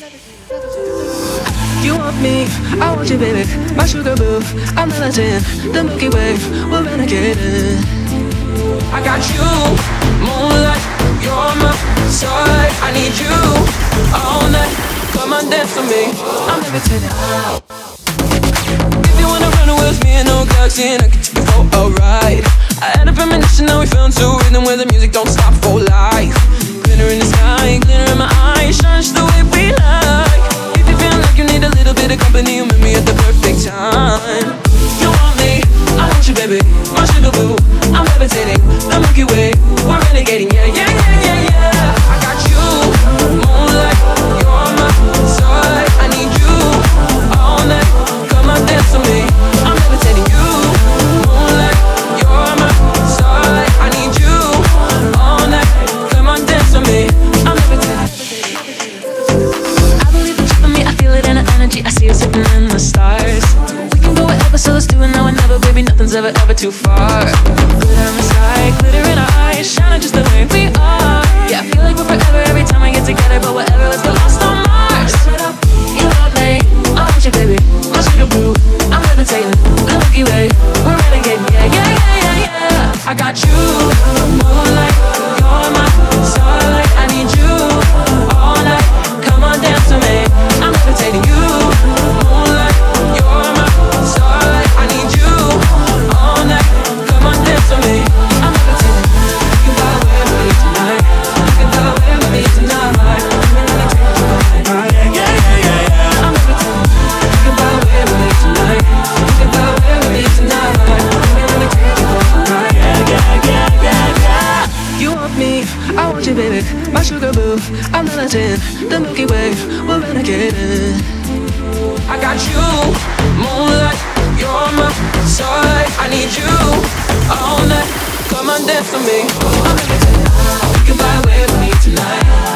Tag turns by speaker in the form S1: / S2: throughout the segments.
S1: You want me, I want you, baby. My sugar boo, I'm melting. The Milky Way, we're renegading. I got you, moonlight. You're my side. I need you all night. Come on, dance with me. I'm levitating. If you wanna run away with me no galaxy, I can take you for a ride. I had a premonition, now we found two rhythm where the music don't stop for life. Glitter in the sky, glitter in my eyes, shine just the way we company, you meet me at the perfect time. You want me, I want you, baby, my sugar boo. I'm levitating, the Milky Way, we're renegading, yeah, yeah, go wherever, so let's do it now and never, baby. Nothing's ever, ever too far. Glitter in the sky, glitter in our eyes, shining just the way we are. Yeah, I feel like we're forever every time I get together, but whatever, let's get lost on Mars. You love me, I want you, baby. My sugar boo, I'm levitating, the Milky Way, we're renegading, yeah, yeah, yeah, yeah, yeah. I got you, baby. My sugar boo, I'm not melting. The Milky Way, we're renegading. I got you, moonlight. You're my side. I need you all night. Come on, dance with me. I'm levitating. You can fly with me tonight.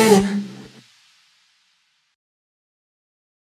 S1: dancing